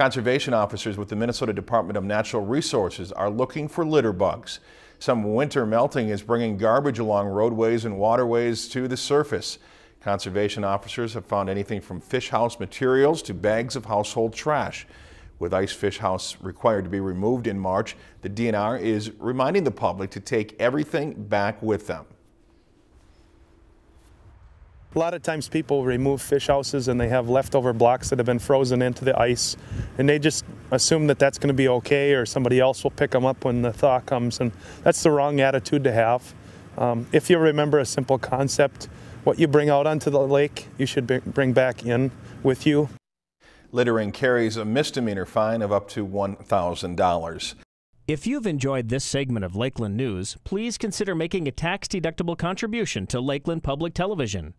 Conservation officers with the Minnesota Department of Natural Resources are looking for litter bugs. Some winter melting is bringing garbage along roadways and waterways to the surface. Conservation officers have found anything from fish house materials to bags of household trash. With Ice Fish House required to be removed in March, the DNR is reminding the public to take everything back with them. A lot of times people remove fish houses and they have leftover blocks that have been frozen into the ice and they just assume that that's going to be okay or somebody else will pick them up when the thaw comes and that's the wrong attitude to have. Um, if you remember a simple concept, what you bring out onto the lake you should bring back in with you. Littering carries a misdemeanor fine of up to $1,000. If you've enjoyed this segment of Lakeland News, please consider making a tax-deductible contribution to Lakeland Public Television.